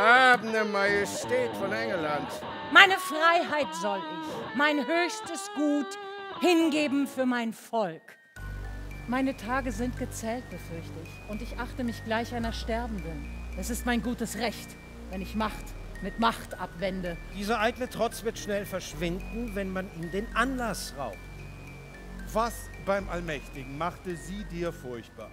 Erhabene Majestät von England. Meine Freiheit soll ich, mein höchstes Gut, hingeben für mein Volk. Meine Tage sind gezählt, befürchte ich, und ich achte mich gleich einer Sterbenden. Es ist mein gutes Recht, wenn ich Macht mit Macht abwende. Dieser eitle Trotz wird schnell verschwinden, wenn man ihm den Anlass raubt. Was beim Allmächtigen machte sie dir furchtbar?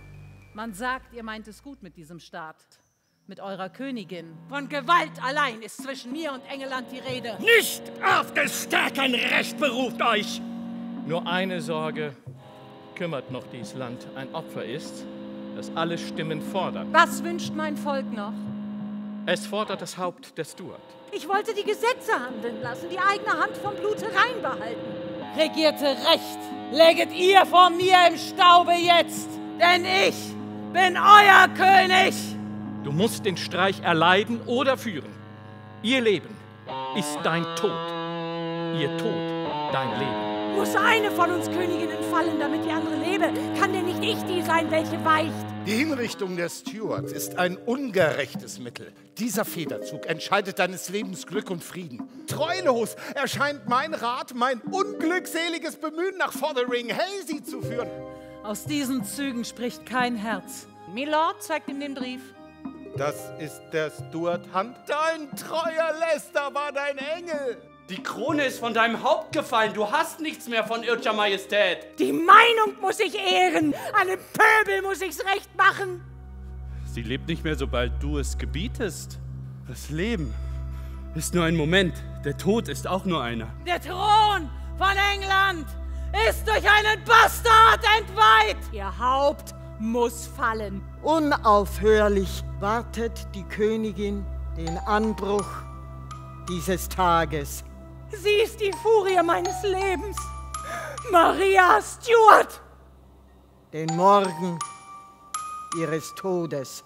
Man sagt, ihr meint es gut mit diesem Staat, mit eurer Königin. Von Gewalt allein ist zwischen mir und England die Rede. Nicht auf des stärkeren Recht beruft euch! Nur eine Sorge kümmert noch dies Land. Ein Opfer ist, das alle Stimmen fordern. Was wünscht mein Volk noch? Es fordert das Haupt des Stuart. Ich wollte die Gesetze handeln lassen, die eigene Hand vom Blute rein behalten. Regierte Recht, leget ihr vor mir im Staube jetzt, denn ich bin euer König. Du musst den Streich erleiden oder führen. Ihr Leben ist dein Tod. Ihr Tod dein Leben. Muss eine von uns Königinnen fallen, damit die andere lebe? Kann denn nicht ich die sein, welche weicht? Die Hinrichtung der Stuarts ist ein ungerechtes Mittel. Dieser Federzug entscheidet deines Lebens Glück und Frieden. Treulos erscheint mein Rat, mein unglückseliges Bemühen nach Fothering Hazy zu führen. Aus diesen Zügen spricht kein Herz. Milord zeigt ihm den Brief. Das ist der Stuart Hunt. Dein treuer Lester war dein Engel. Die Krone ist von deinem Haupt gefallen. Du hast nichts mehr von irdischer Majestät. Die Meinung muss ich ehren. Einem Pöbel muss ich's recht machen. Sie lebt nicht mehr, sobald du es gebietest. Das Leben ist nur ein Moment. Der Tod ist auch nur einer. Der Thron von England ist durch einen Bastard entweiht. Ihr Haupt muss fallen. Unaufhörlich wartet die Königin den Anbruch dieses Tages. Sie ist die Furie meines Lebens. Maria Stuart. Den Morgen ihres Todes.